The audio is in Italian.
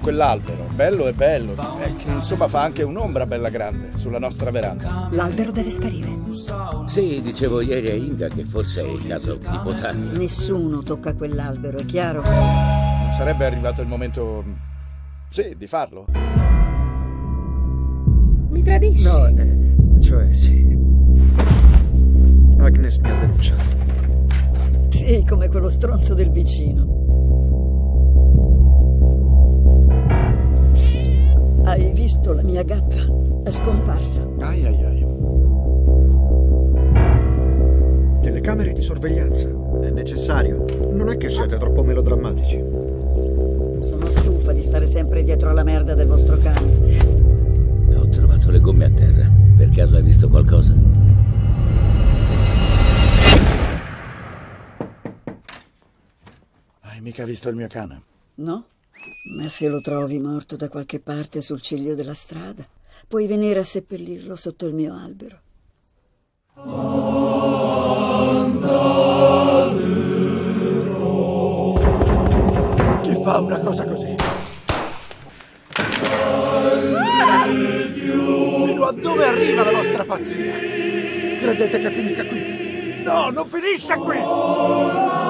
Quell'albero, bello e bello, è che insomma fa anche un'ombra bella grande sulla nostra veranda. L'albero deve sparire. Sì, dicevo ieri a Inga che forse è il caso di potarlo. Nessuno tocca quell'albero, è chiaro? Non sarebbe arrivato il momento... Sì, di farlo. Mi tradisci? No, eh, cioè sì. Agnes mi ha denunciato. Sì, come quello stronzo del vicino. Visto la mia gatta? È scomparsa. Ai ai ai. Telecamere di sorveglianza. È necessario. Non è che siete troppo melodrammatici. Sono stufa di stare sempre dietro alla merda del vostro cane. Ho trovato le gomme a terra. Per caso hai visto qualcosa? Hai mica visto il mio cane? No? Ma se lo trovi morto da qualche parte sul ciglio della strada, puoi venire a seppellirlo sotto il mio albero. Chi fa una cosa così? Fino a dove arriva la vostra pazzia? Credete che finisca qui? No, non finisce qui!